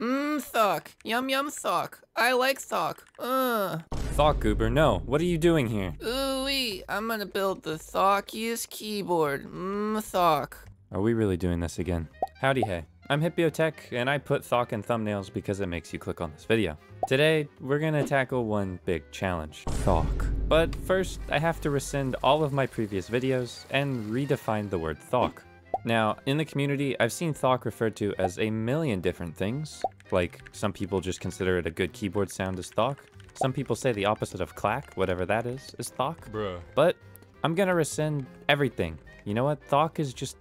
Mmm, Thok. Yum yum Thok. I like Thok. Ugh. Thok Goober, no. What are you doing here? Ooh wee. I'm gonna build the Thokiest keyboard. Mmm, Thok. Are we really doing this again? Howdy hey. I'm Hipyo Tech, and I put Thok in thumbnails because it makes you click on this video. Today, we're gonna tackle one big challenge, Thok. But first, I have to rescind all of my previous videos and redefine the word Thok. Now, in the community, I've seen Thok referred to as a million different things. Like, some people just consider it a good keyboard sound as Thok. Some people say the opposite of clack, whatever that is, is Thok. Bruh. But I'm gonna rescind everything. You know what? Thok is just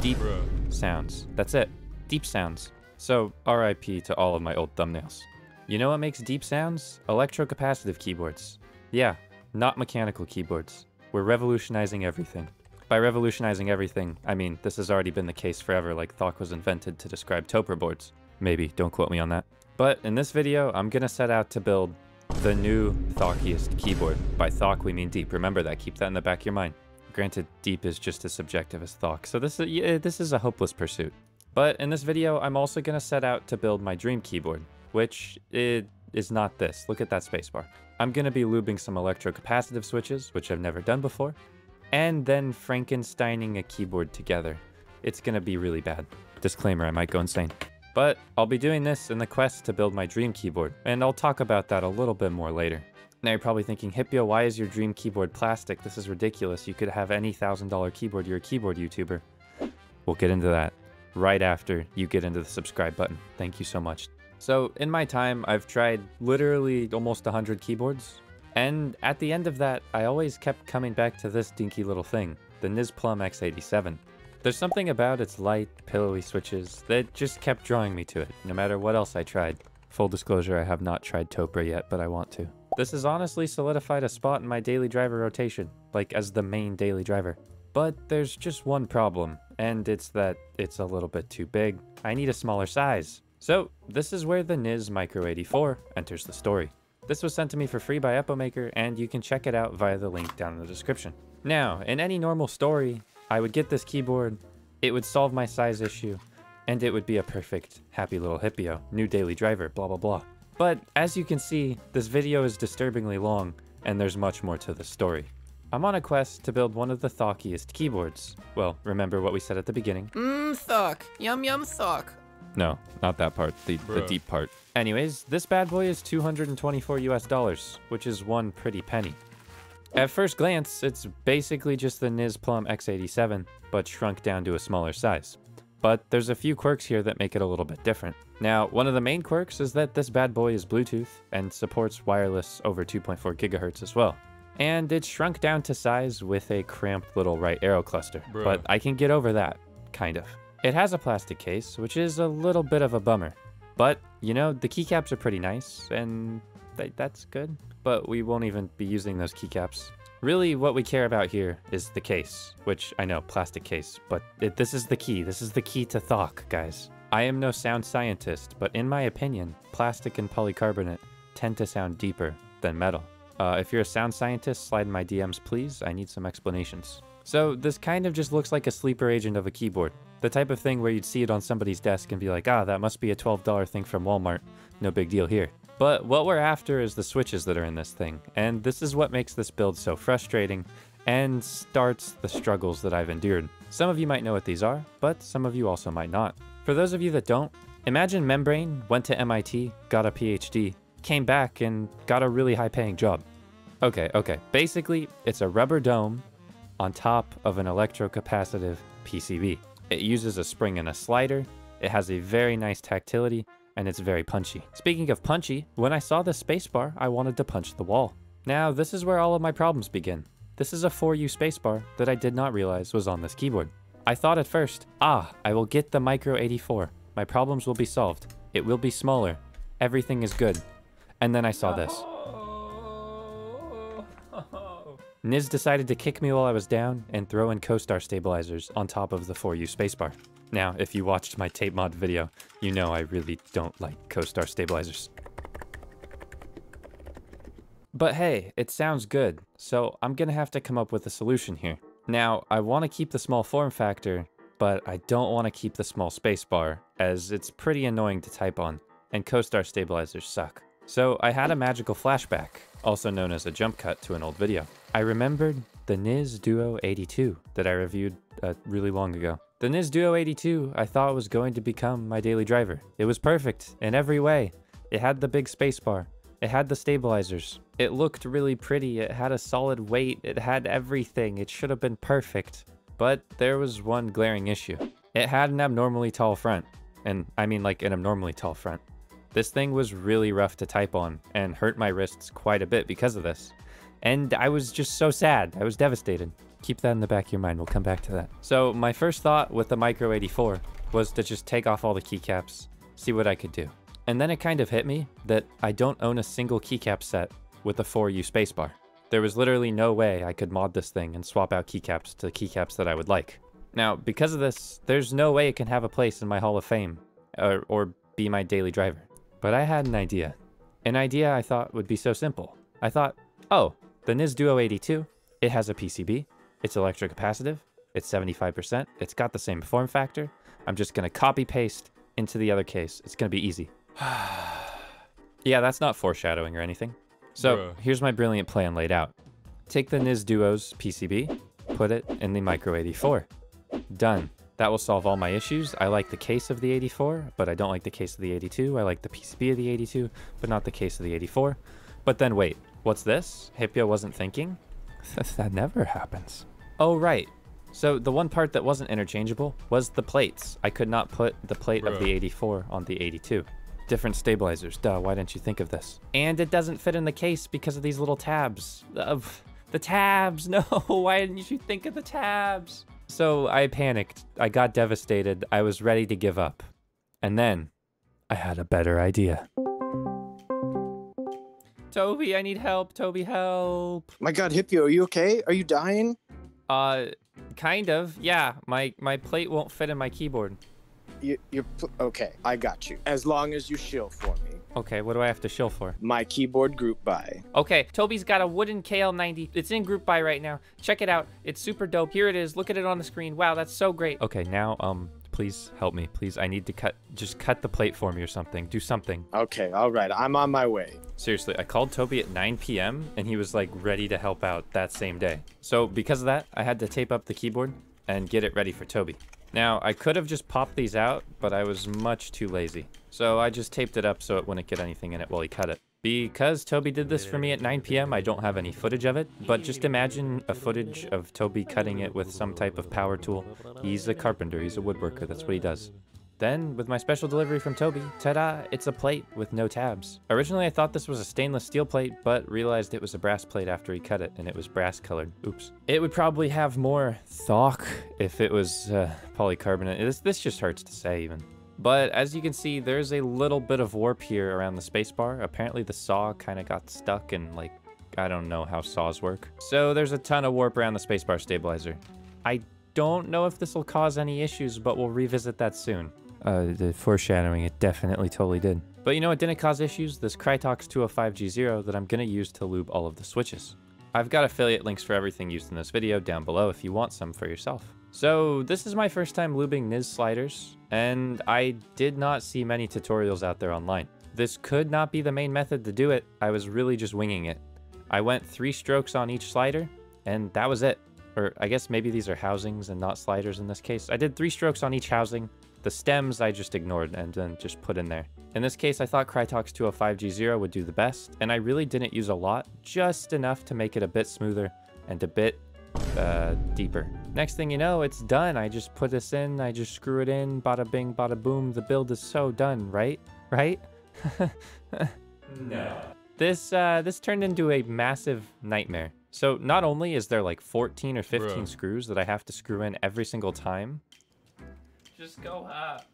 deep Bruh. sounds. That's it. Deep sounds. So, RIP to all of my old thumbnails. You know what makes deep sounds? Electrocapacitive keyboards. Yeah, not mechanical keyboards. We're revolutionizing everything. By revolutionizing everything, I mean this has already been the case forever like Thok was invented to describe Topre boards. Maybe, don't quote me on that. But in this video, I'm gonna set out to build the new Thokiest keyboard. By Thok, we mean deep. Remember that, keep that in the back of your mind. Granted, deep is just as subjective as Thok, so this is, yeah, this is a hopeless pursuit. But in this video, I'm also gonna set out to build my dream keyboard, which it is not this. Look at that spacebar. I'm gonna be lubing some electrocapacitive switches, which I've never done before, and then Frankensteining a keyboard together. It's gonna be really bad. Disclaimer, I might go insane. But I'll be doing this in the quest to build my dream keyboard, and I'll talk about that a little bit more later. Now you're probably thinking, Hipyo, why is your dream keyboard plastic? This is ridiculous. You could have any $1,000 keyboard, you're a keyboard YouTuber. We'll get into that right after you get into the subscribe button. Thank you so much. So in my time, I've tried literally almost 100 keyboards. And at the end of that, I always kept coming back to this dinky little thing, the Niz Plum X87. There's something about its light, pillowy switches that just kept drawing me to it, no matter what else I tried. Full disclosure, I have not tried Topre yet, but I want to. This has honestly solidified a spot in my daily driver rotation, like as the main daily driver. But there's just one problem, and it's that it's a little bit too big. I need a smaller size. So this is where the Niz Micro 84 enters the story. This was sent to me for free by Epomaker, and you can check it out via the link down in the description. Now, in any normal story, I would get this keyboard, it would solve my size issue, and it would be a perfect, happy little Hipyo, new daily driver, blah blah blah. But as you can see, this video is disturbingly long, and there's much more to the story. I'm on a quest to build one of the Thokiest keyboards. Well, remember what we said at the beginning? Mmm, Thok. Yum yum Thok. No, not that part, the, the deep part. Anyways, this bad boy is 224 US dollars, which is one pretty penny. At first glance, it's basically just the Niz Plum X87, but shrunk down to a smaller size. But there's a few quirks here that make it a little bit different. Now, one of the main quirks is that this bad boy is Bluetooth and supports wireless over 2.4 gigahertz as well. And it's shrunk down to size with a cramped little right arrow cluster, Bruh. but I can get over that, kind of. It has a plastic case, which is a little bit of a bummer. But, you know, the keycaps are pretty nice, and th- that's good. But we won't even be using those keycaps. Really, what we care about here is the case, which I know, plastic case, but it, this is the key. This is the key to Thok, guys. I am no sound scientist, but in my opinion, plastic and polycarbonate tend to sound deeper than metal. Uh, if you're a sound scientist, slide in my DMs, please. I need some explanations. So this kind of just looks like a sleeper agent of a keyboard. The type of thing where you'd see it on somebody's desk and be like, ah, that must be a $12 thing from Walmart. No big deal here. But what we're after is the switches that are in this thing, and this is what makes this build so frustrating and starts the struggles that I've endured. Some of you might know what these are, but some of you also might not. For those of you that don't, imagine Membrane went to MIT, got a PhD, came back and got a really high paying job. Okay, okay. Basically, it's a rubber dome on top of an electrocapacitive PCB. It uses a spring and a slider, it has a very nice tactility, and it's very punchy. Speaking of punchy, when I saw the spacebar, I wanted to punch the wall. Now, this is where all of my problems begin. This is a 4U spacebar that I did not realize was on this keyboard. I thought at first, ah, I will get the Micro 84. My problems will be solved. It will be smaller. Everything is good. And then I saw this. Niz decided to kick me while I was down and throw in co-star stabilizers on top of the 4U spacebar. Now, if you watched my tape mod video, you know I really don't like co-star stabilizers. But hey, it sounds good, so I'm gonna have to come up with a solution here. Now, I want to keep the small form factor, but I don't want to keep the small spacebar, as it's pretty annoying to type on. and CoStar stabilizers suck. So I had a magical flashback, also known as a jump cut to an old video. I remembered the Niz Duo 82 that I reviewed uh, really long ago. The Niz Duo 82 I thought was going to become my daily driver. It was perfect in every way. It had the big spacebar. It had the stabilizers. It looked really pretty. It had a solid weight. It had everything. It should have been perfect. But there was one glaring issue. It had an abnormally tall front. And I mean like an abnormally tall front. This thing was really rough to type on and hurt my wrists quite a bit because of this. And I was just so sad. I was devastated. Keep that in the back of your mind. We'll come back to that. So my first thought with the Micro 84 was to just take off all the keycaps, see what I could do. And then it kind of hit me that I don't own a single keycap set with a 4U spacebar. There was literally no way I could mod this thing and swap out keycaps to keycaps that I would like. Now, because of this, there's no way it can have a place in my Hall of Fame or, or be my daily driver. But I had an idea. An idea I thought would be so simple. I thought, oh, the Niz Duo 82, it has a PCB, it's electrocapacitive, it's 75%, it's got the same form factor. I'm just gonna copy paste into the other case. It's gonna be easy. yeah, that's not foreshadowing or anything. So Bruh. here's my brilliant plan laid out. Take the Niz Duo's PCB, put it in the Micro 84. Done. That will solve all my issues. I like the case of the 84, but I don't like the case of the 82. I like the PCB of the 82, but not the case of the 84. But then wait, what's this? Hipyo wasn't thinking? that never happens. Oh, right. So the one part that wasn't interchangeable was the plates. I could not put the plate of the 84 on the 82. Different stabilizers. Duh, why didn't you think of this? And it doesn't fit in the case because of these little tabs. Of the tabs. No, why didn't you think of the tabs? So I panicked. I got devastated. I was ready to give up. And then I had a better idea. Toby, I need help. Toby, help. My God, Hipyo, are you okay? Are you dying? Uh, kind of. Yeah, my my plate won't fit in my keyboard. You, you're okay. I got you. As long as you shill for me. Okay, what do I have to shill for? My keyboard group buy. Okay, Toby's got a wooden KL90. It's in group buy right now. Check it out. It's super dope. Here it is. Look at it on the screen. Wow, that's so great. Okay, now um please help me. Please, I need to cut just cut the plate for me or something. Do something. Okay, all right. I'm on my way. Seriously, I called Toby at 9 p.m. and he was like ready to help out that same day. So because of that, I had to tape up the keyboard and get it ready for Toby. Now, I could have just popped these out, but I was much too lazy. So I just taped it up so it wouldn't get anything in it while he cut it. Because Toby did this for me at 9 p.m., I don't have any footage of it, but just imagine a footage of Toby cutting it with some type of power tool. He's a carpenter, he's a woodworker, that's what he does. Then, with my special delivery from Toby, ta-da, it's a plate with no tabs. Originally I thought this was a stainless steel plate, but realized it was a brass plate after he cut it, and it was brass colored. Oops. It would probably have more thock if it was uh, polycarbonate. This, this just hurts to say even. But as you can see, there's a little bit of warp here around the spacebar. Apparently the saw kind of got stuck and like, I don't know how saws work. So there's a ton of warp around the spacebar stabilizer. I don't know if this will cause any issues, but we'll revisit that soon. Uh, the foreshadowing, it definitely totally did. But you know what didn't cause issues? This Krytox 205G0 that I'm gonna use to lube all of the switches. I've got affiliate links for everything used in this video down below if you want some for yourself. So this is my first time lubing Niz sliders, and I did not see many tutorials out there online. This could not be the main method to do it, I was really just winging it. I went three strokes on each slider, and that was it. Or I guess maybe these are housings and not sliders in this case. I did three strokes on each housing. The stems I just ignored and then just put in there. In this case, I thought Krytox 205G0 would do the best, and I really didn't use a lot, just enough to make it a bit smoother and a bit uh, deeper. Next thing you know, it's done. I just put this in, I just screw it in, bada bing, bada boom. The build is so done, right? Right? no. This, uh, this turned into a massive nightmare. So not only is there like 14 or 15 Bruh. screws that I have to screw in every single time, Just go up.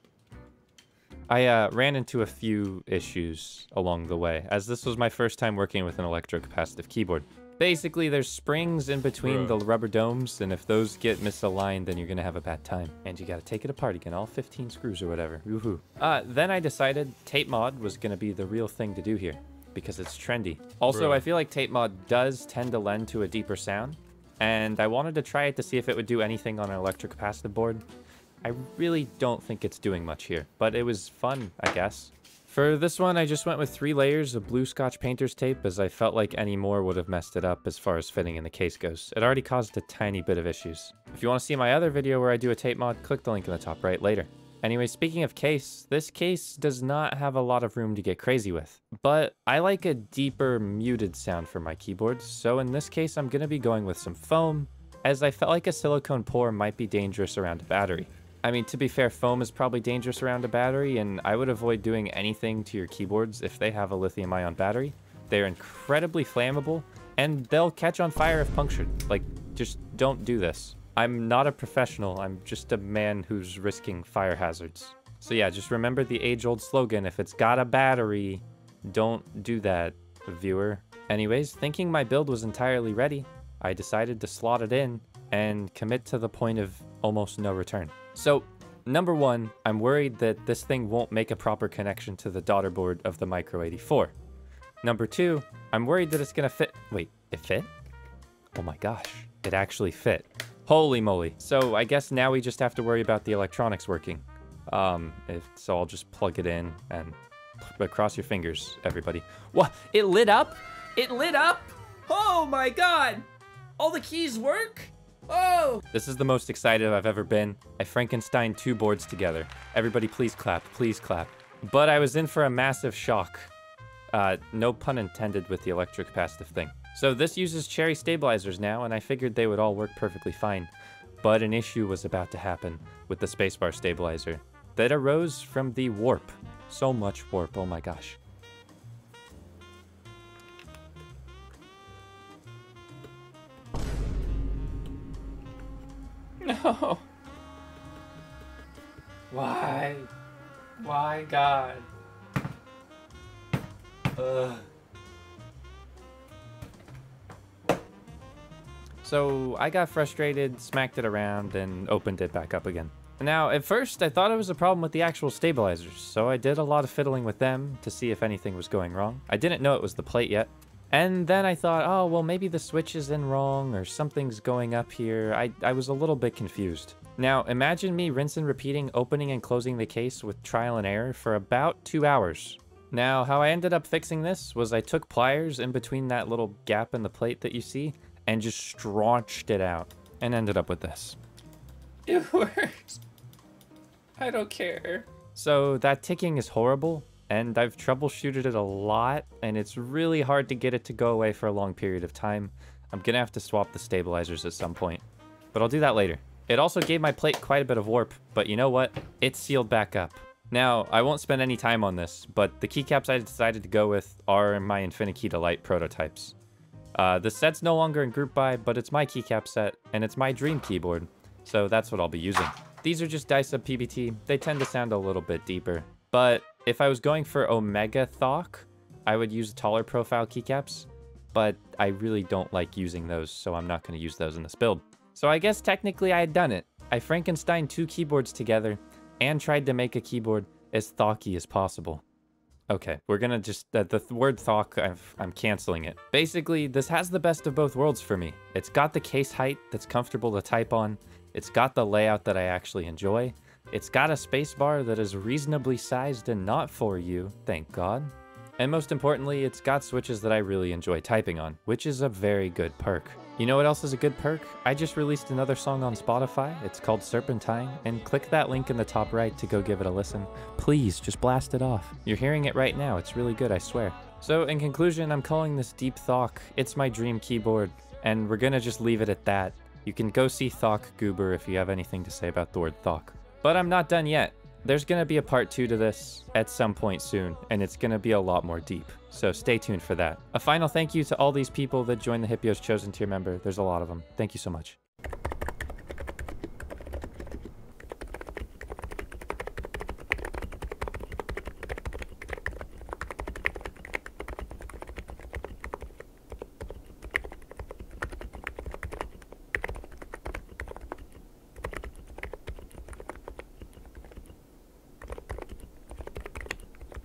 I uh, ran into a few issues along the way, as this was my first time working with an electrocapacitive keyboard. Basically, there's springs in between Bruh. the rubber domes, and if those get misaligned, then you're gonna have a bad time. And you gotta take it apart again, all 15 screws or whatever. Woohoo. Uh, then I decided tape mod was gonna be the real thing to do here, because it's trendy. Also, Bruh. I feel like tape mod does tend to lend to a deeper sound, and I wanted to try it to see if it would do anything on an electrocapacitive board. I really don't think it's doing much here, but it was fun, I guess. For this one, I just went with three layers of blue Scotch painter's tape as I felt like any more would have messed it up as far as fitting in the case goes. It already caused a tiny bit of issues. If you want to see my other video where I do a tape mod, click the link in the top right later. Anyway, speaking of case, this case does not have a lot of room to get crazy with, but I like a deeper muted sound for my keyboards, so in this case I'm going to be going with some foam, as I felt like a silicone pour might be dangerous around a battery. I mean, to be fair, foam is probably dangerous around a battery, and I would avoid doing anything to your keyboards if they have a lithium ion battery. They're incredibly flammable, and they'll catch on fire if punctured. Like, just don't do this. I'm not a professional, I'm just a man who's risking fire hazards. So yeah, just remember the age-old slogan, if it's got a battery, don't do that, viewer. Anyways, thinking my build was entirely ready, I decided to slot it in and commit to the point of almost no return. So, number one, I'm worried that this thing won't make a proper connection to the daughter board of the Micro 84. Number two, I'm worried that it's gonna fit. Wait, it fit? Oh my gosh, it actually fit. Holy moly. So I guess now we just have to worry about the electronics working. Um, if, so I'll just plug it in and cross your fingers, everybody. What? It lit up? It lit up? Oh my god! All the keys work? Oh! This is the most excited I've ever been. I Frankenstein two boards together. Everybody please clap, please clap. But I was in for a massive shock. Uh, no pun intended with the electric capacitive thing. So this uses cherry stabilizers now, and I figured they would all work perfectly fine. But an issue was about to happen with the spacebar stabilizer that arose from the warp. So much warp, oh my gosh. No. Why? Why, God? Ugh. So I got frustrated, smacked it around, and opened it back up again. Now, at first, I thought it was a problem with the actual stabilizers, so I did a lot of fiddling with them to see if anything was going wrong. I didn't know it was the plate yet. And then I thought, oh, well, maybe the switch is in wrong or something's going up here. I, I was a little bit confused. Now, imagine me rinse and repeating opening and closing the case with trial and error for about two hours. Now, how I ended up fixing this was I took pliers in between that little gap in the plate that you see and just stretched it out and ended up with this. It works. I don't care. So that ticking is horrible, and I've troubleshooted it a lot, and it's really hard to get it to go away for a long period of time. I'm gonna have to swap the stabilizers at some point, but I'll do that later. It also gave my plate quite a bit of warp, but you know what? It's sealed back up. Now, I won't spend any time on this, but the keycaps I decided to go with are my Infinikey Delight prototypes. Uh, the set's no longer in group buy, but it's my keycap set, and it's my dream keyboard, so that's what I'll be using. These are just Dye-Sub PBT. They tend to sound a little bit deeper, but if I was going for Omega Thok, I would use taller profile keycaps, but I really don't like using those, so I'm not going to use those in this build. So I guess technically I had done it. I Frankenstein two keyboards together and tried to make a keyboard as thocky as possible. Okay, we're gonna just, uh, the th word thok, I've, I'm canceling it. Basically, this has the best of both worlds for me. It's got the case height that's comfortable to type on, it's got the layout that I actually enjoy, it's got a spacebar that is reasonably sized and not for you, thank god. And most importantly, it's got switches that I really enjoy typing on, which is a very good perk. You know what else is a good perk? I just released another song on Spotify. It's called Serpentine, and click that link in the top right to go give it a listen. Please, just blast it off. You're hearing it right now. It's really good, I swear. So in conclusion, I'm calling this Deep Thok. It's my dream keyboard, and we're gonna just leave it at that. You can go see Thok Goober if you have anything to say about the word Thok. But I'm not done yet. There's going to be a part two to this at some point soon, and it's going to be a lot more deep. So stay tuned for that. A final thank you to all these people that joined the Hipyo's Chosen Tier member. There's a lot of them. Thank you so much.